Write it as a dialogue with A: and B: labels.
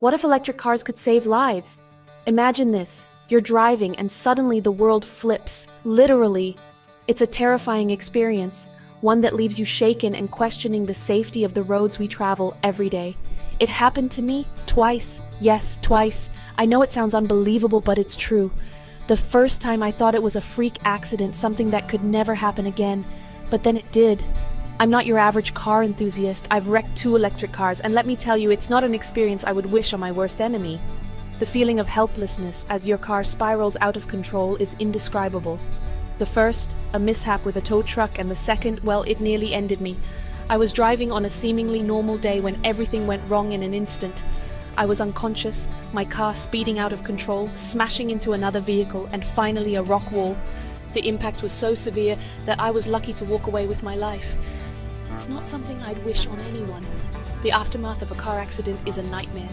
A: What if electric cars could save lives? Imagine this you're driving, and suddenly the world flips. Literally. It's a terrifying experience, one that leaves you shaken and questioning the safety of the roads we travel every day. It happened to me twice. Yes, twice. I know it sounds unbelievable, but it's true. The first time I thought it was a freak accident, something that could never happen again, but then it did. I'm not your average car enthusiast. I've wrecked two electric cars, and let me tell you, it's not an experience I would wish on my worst enemy. The feeling of helplessness as your car spirals out of control is indescribable. The first, a mishap with a tow truck, and the second, well, it nearly ended me. I was driving on a seemingly normal day when everything went wrong in an instant. I was unconscious, my car speeding out of control, smashing into another vehicle, and finally a rock wall. The impact was so severe that I was lucky to walk away with my life. It's not something I'd wish on anyone. The aftermath of a car accident is a nightmare.